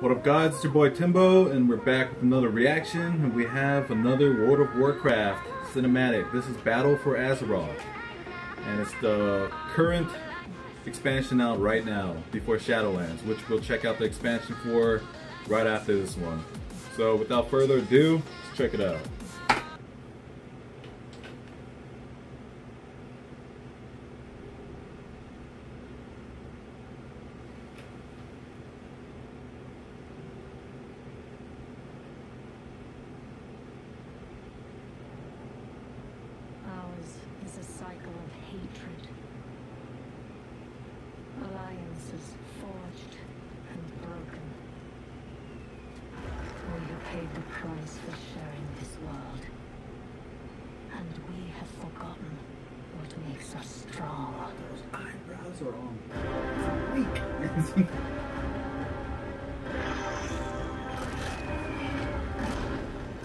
What up guys, it's your boy Timbo and we're back with another reaction and we have another World of Warcraft cinematic. This is Battle for Azeroth and it's the current expansion out right now before Shadowlands which we'll check out the expansion for right after this one. So without further ado, let's check it out. Ours is a cycle of hatred. Alliances forged and broken. We have paid the price for sharing this world. And we have forgotten what makes us strong. Those eyebrows are on weak.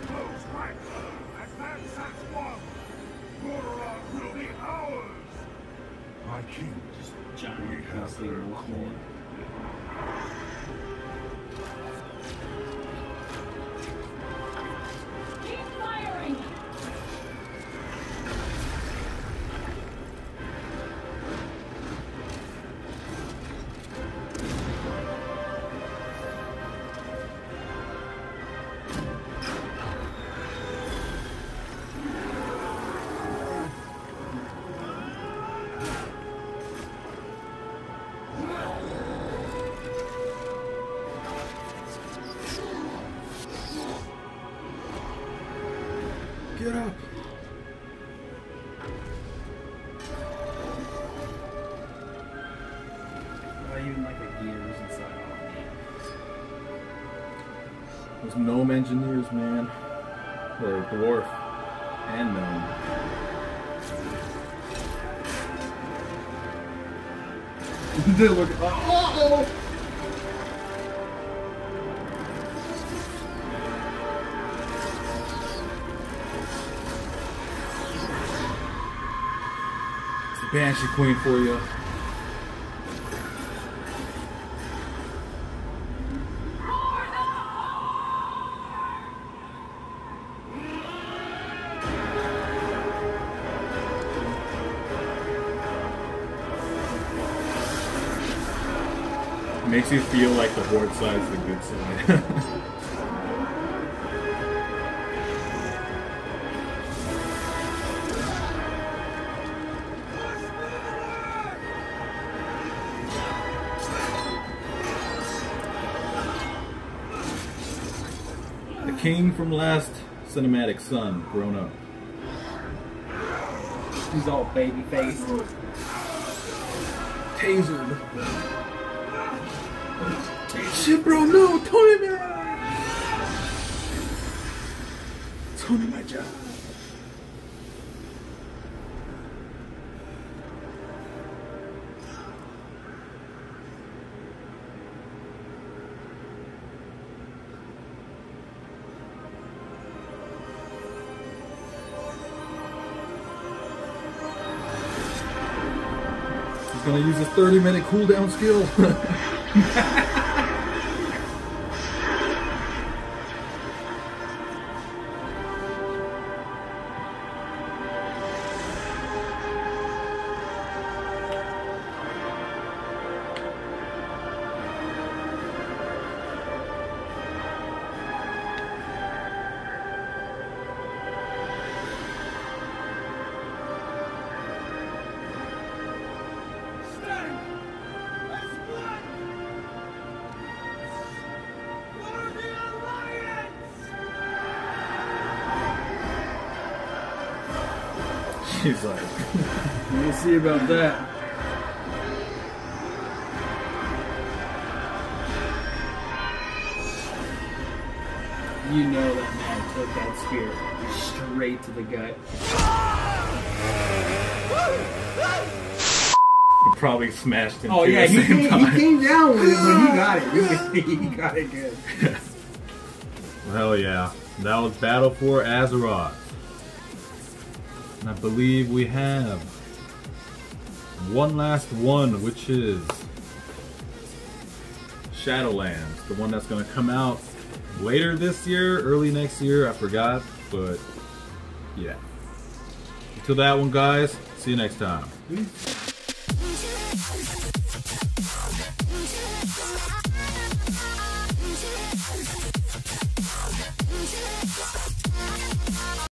Those right. Advance as one. Gororod will Get up! Why even like the gears inside all Those gnome engineers, man. Or dwarf and gnome. They look. Oh, Banshee Queen for you. Makes you feel like the horde side's the good side. the king from last cinematic son, grown up. He's all baby faced. Tasered. Shit, bro, no, Tony, man. Tony, my job. Gonna use his 30 minute cooldown skill. She's like, We'll see about that. You know that man took that spear straight to the gut. he probably smashed him Oh yeah, he came, time. he came down with it, but he got it. He, got it good. Hell yeah. That was Battle for Azeroth. And I believe we have one last one, which is Shadowlands. The one that's gonna come out later this year, early next year. I forgot, but yeah. Until that one, guys. See you next time. Peace.